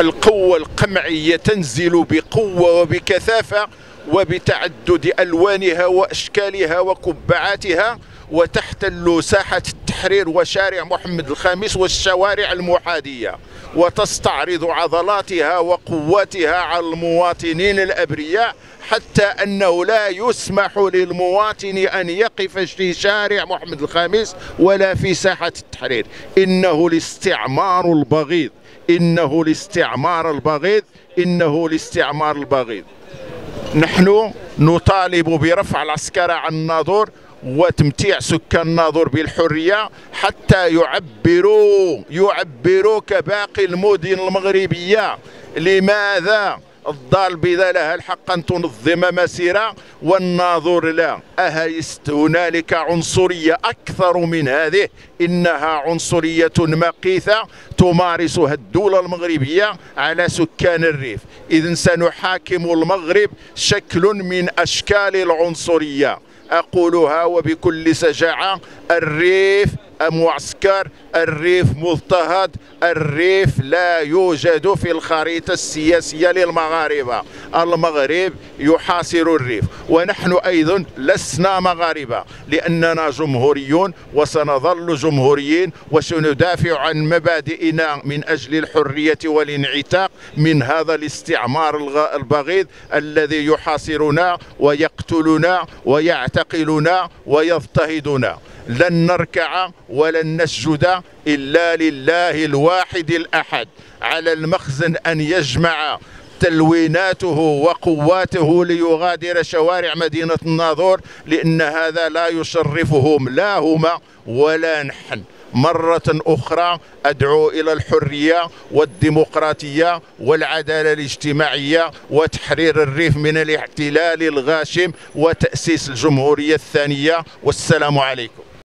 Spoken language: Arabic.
القوة القمعية تنزل بقوة وبكثافة وبتعدد ألوانها وأشكالها وقبعاتها وتحتل ساحة التحرير وشارع محمد الخامس والشوارع المحادية وتستعرض عضلاتها وقواتها على المواطنين الأبرياء حتى أنه لا يسمح للمواطن أن يقف في شارع محمد الخامس ولا في ساحة التحرير. إنه الاستعمار البغيض. إنه الاستعمار البغيض. إنه الاستعمار البغيض. نحن نطالب برفع العسكرة عن الناظور وتمتيع سكان الناظور بالحرية حتى يعبروا يعبروا كباقي المدن المغربية. لماذا؟ الدار البيضاء لها الحق أن تنظم مسيرة؟ والناظور لا. أهيست هنالك عنصرية أكثر من هذه؟ إنها عنصرية مقيثة تمارسها الدولة المغربية على سكان الريف. إذا سنحاكم المغرب شكل من أشكال العنصرية. أقولها وبكل سجاعة الريف معسكر الريف مضطهد الريف لا يوجد في الخريطة السياسية للمغاربة. المغرب يحاصر الريف ونحن أيضا لسنا مغاربة لأننا جمهوريون وسنظل جمهوريين وسندافع عن مبادئنا من أجل الحرية والانعتاق من هذا الاستعمار البغيض الذي يحاصرنا ويقتلنا ويعتقلنا ويضطهدنا. لن نركع ولن نسجد إلا لله الواحد الأحد. على المخزن أن يجمع تلويناته وقواته ليغادر شوارع مدينة الناظور لأن هذا لا يشرفهم لا هما ولا نحن. مرة أخرى أدعو إلى الحرية والديمقراطية والعدالة الاجتماعية وتحرير الريف من الاحتلال الغاشم وتأسيس الجمهورية الثانية. والسلام عليكم.